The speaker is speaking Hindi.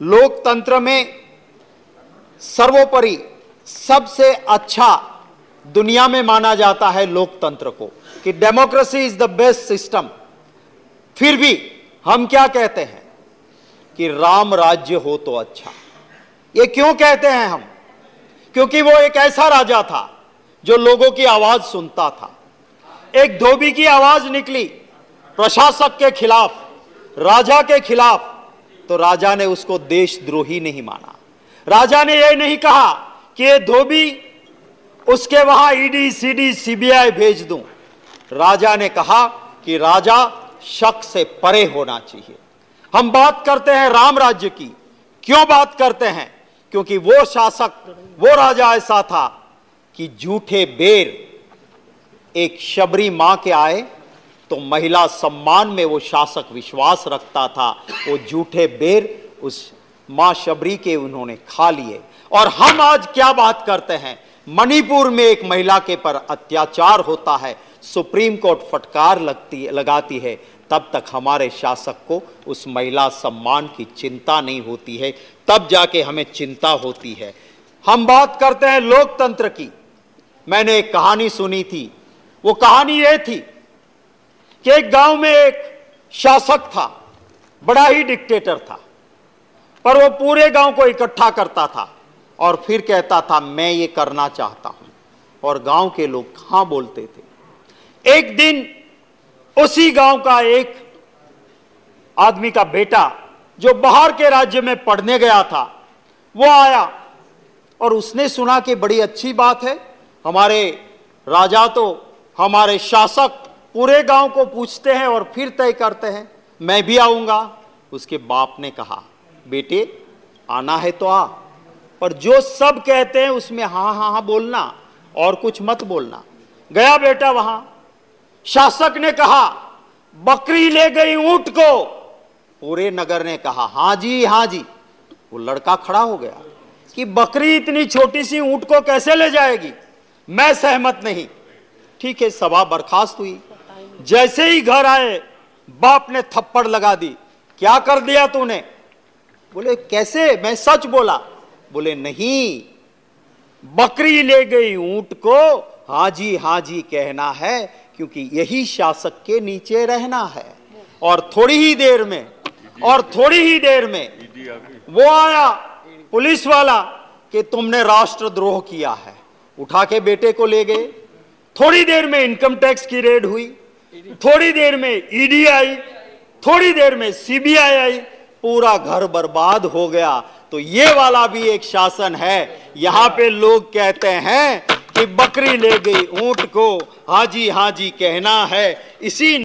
लोकतंत्र में सर्वोपरि सबसे अच्छा दुनिया में माना जाता है लोकतंत्र को कि democracy is the best system. फिर भी हम क्या कहते हैं कि राम राज्य हो तो अच्छा। ये क्यों कहते हैं हम? क्योंकि वो एक ऐसा राजा था जो लोगों की आवाज़ सुनता था। एक धोबी की आवाज़ निकली प्रशासक के खिलाफ, राजा के खिलाफ। तो राजा ने उसको देशद्रोही नहीं माना। राजा ने यह नहीं कहा कि ये धोबी उसके वहाँ ईडी सीडी सीबीआई भेज दूँ। राजा ने कहा कि राजा शक से परे होना चाहिए। हम बात करते हैं राम राज्य की। क्यों बात करते हैं? क्योंकि वो शासक, वो राजा ऐसा था कि झूठे बेर एक शबरी माँ के आए तो महिला सम्मान में वो शासक विश्वास रखता था। वो झूठे बेर उस माँ शबरी के उन्होंने खा लिए। और हम आज क्या बात करते हैं? मणिपुर में एक महिला के पर अत्याचार होता है, सुप्रीम कोर्ट फटकार लगती, लगाती है। तब तक हमारे शासक को उस महिला सम्मान की चिंता नहीं होती है। तब जाके हमें चिंता होती है। हम बात करते हैं लोकतंत्र की। मैंने एक कहानी सुनी थी। वो कहानी ये थी कि एक गाँव में एक शासक था, बड़ा ही डिक्टेटर था, पर वो पूरे गाँव को इकट्ठा करता था और फिर कहता था, मैं ये करना चाहता हूँ। और गाँव के लोग हाँ बोलते थे? एक दिन उसी गाँव का एक आदमी का बेटा, जो बाहर के राज्य में पढ़ने गया था, वो आया और उसने सुना कि बड़ी अच्छी बात है, हमारे राजा तो हमारे शासक पूरे गाँव को पूछते हैं और फिर तय करते हैं, मैं भी आऊँगा। उसके बाप ने कहा, बेटे, आना है तो आ। पर जो सब कहते हैं उसमें हाँ हाँ हाँ बोलना, और कुछ मत बोलना। गया बेटा वहाँ। शासक ने कहा, बकरी ले गई ऊँट को। पूरे नगर ने कहा, हाँ जी हाँ जी। वो लड़का खड़ा हो गया कि, बकरी इतनी छोटी सी ऊँट को कैसे ले जाएगी? मैं सहमत नहीं। ठीक है, सभा बर्खास्त हुई। जैसे ही घर आए, बाप ने थप्पड़ लगा दी। क्या कर दिया तूने? बोले, कैसे? मैं सच बोला। बोले, नहीं। बकरी ले गई ऊँट को हाँ जी हाँ जी कहना है, क्योंकि यही शासक के नीचे रहना है। और थोड़ी ही देर में, और थोड़ी ही देर में वो आया, पुलिस वाला, कि तुमने राष्ट्रद्रोह किया है। उठा के बेटे को ले गए। थोड़ी देर में इनकम टैक्स की रेड हुई। थोड़ी देर में ईडी आई, थोड़ी देर में सीबीआई आई, पूरा घर बर्बाद हो गया। तो ये वाला भी एक शासन है। यहाँ पे लोग कहते हैं कि बकरी ले गई ऊँट को, हाजी हाजी कहना है। इसी